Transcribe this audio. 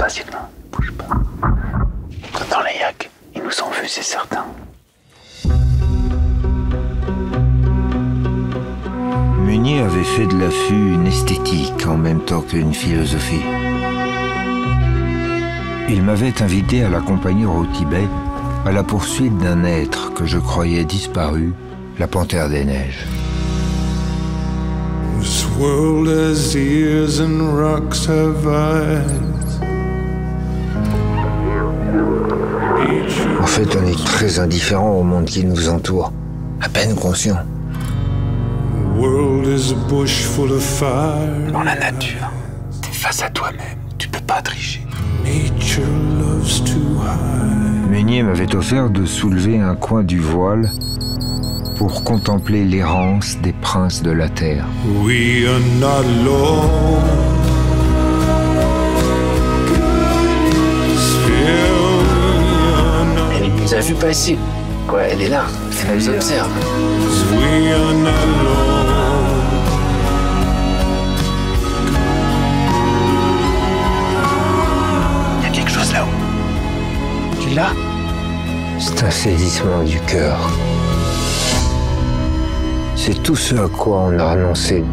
pas, Sylvain. Bouge pas. Dans les yaks, ils nous ont vus, c'est certain. Meunier avait fait de l'affût une esthétique en même temps qu'une philosophie. Il m'avait invité à l'accompagner au Tibet à la poursuite d'un être que je croyais disparu, la panthère des neiges. This world has ears and rocks have eyes. En fait, on est très indifférent au monde qui nous entoure, à peine conscient. Dans la nature, t'es face à toi-même. Tu peux pas tricher. Meunier m'avait offert de soulever un coin du voile pour contempler l'errance des princes de la terre. We are not Vu passer. Quoi, elle est là. Elle nous observe. Il y a quelque chose là-haut. Tu l'as? C'est un saisissement du cœur. C'est tout ce à quoi on a renoncé